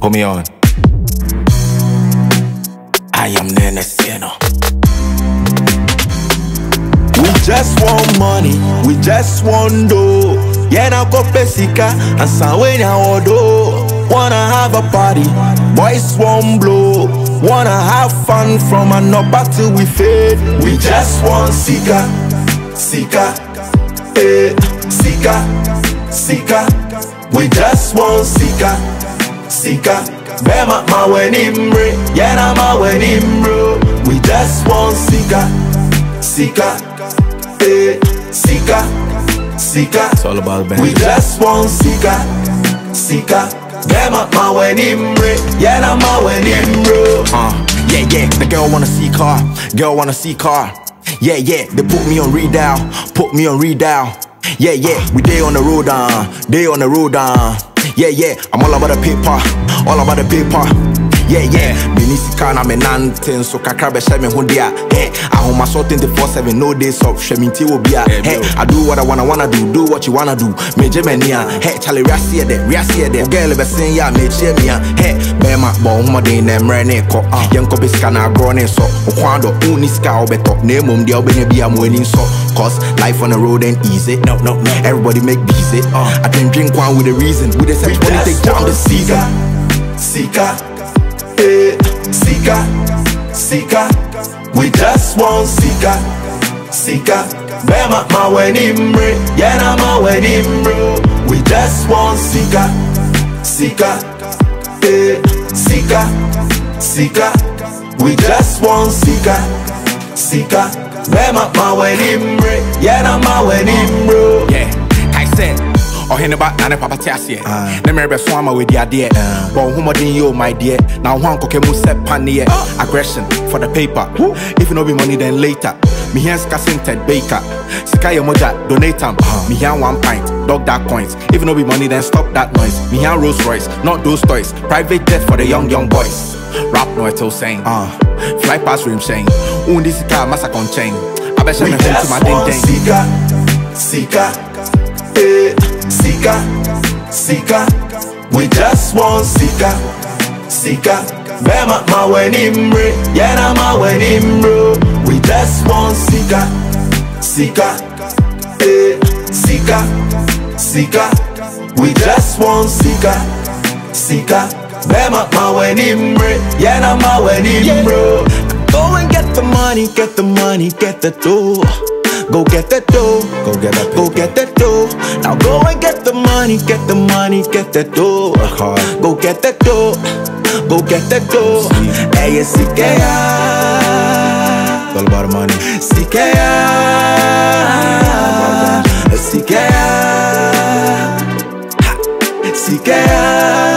Put me on. I am Nene Sieno. We just want money, we just want dough. Yeah, now go pesika and sawenya odo. Wanna have a party, boys won't blow. Wanna have fun from an up till we fade. We just want sika, sika, eh, sika, sika. We just want sika, sika. Bema ma wenimre, yeah na ma wenimro. We just want sika, sika, eh, sika, sika. It's all about We just want sika, sika. Bema ma wenimre, yeah na ma wenimro. Uh, yeah, yeah, the girl wanna see car, girl wanna see car. Yeah, yeah, they put me on redial, put me on redial. Yeah, yeah, we day on the road, uh, day on the road, uh. Yeah, yeah, I'm all about the paper, all about the paper. Yeah, yeah, Benisika na me nante so kakra share me ho dia. Hey, ahoma so 24/7 no days off, hwɛ me nti wo bia. Hey, I do what I wanna wanna do, do what you wanna do. Me je me nia. Hey, chale riase de, riase de. Girl be sing ya me chie me um, a. Hey, bema bo homode na mre ne ko. Yen ko be sika na agro ne so. Okwando uni sika obeto. Na emom dia obenya bia mo ani so. Cause life on the road ain't easy. No, no, no. Everybody make busy. Uh, I can drink one with a reason. With a sex when take down the season. Sika, sika, sika. We just want sika, sika. Bema ma wenimre, yeah na ma wenimro. We just want sika, sika, sika, sika. We just want sika, sika. Bema ma wenimre, yeah na ma wenimro. Yeah, I said. Ɔhene ba na ne papa te aseɛ ne mmerɛ bɛso ama wɔadi adeɛ bɔ wo homɔden o my dear? Na wo ho ankɔkɛ mu sɛ paneɛ aggression for the paper. If no be money then later. Mehia sika scented baker. Sika yɛ mogya donate am ah. mehia one pint dog that coins. If no be money then stop that noise. Mehia rolls royce not those toys. Private jet for the young young boys. Rap no ɛtew sɛn fly past rim hyɛn wondi sika a masa kɔnkyɛn abɛhyɛ We me ho nti just ma want Sika, Sika, Sika, Sika. We just want Sika, Sika. Bema ma wenimre, yeah na ma wenimro. We just want Sika, Sika, eh, Sika, Sika. We just want Sika, Sika. Bema ma wenimre, yeah na ma wenimro. Go and get the money, get the money, get the dough. Go get that dough, Go get that go get that dough. Now go and get the money, get the money, get that dough. Go get that dough, go get that dough. Hey, it's Sikaya, all about the money. Sikaya, Ha, Sikaya.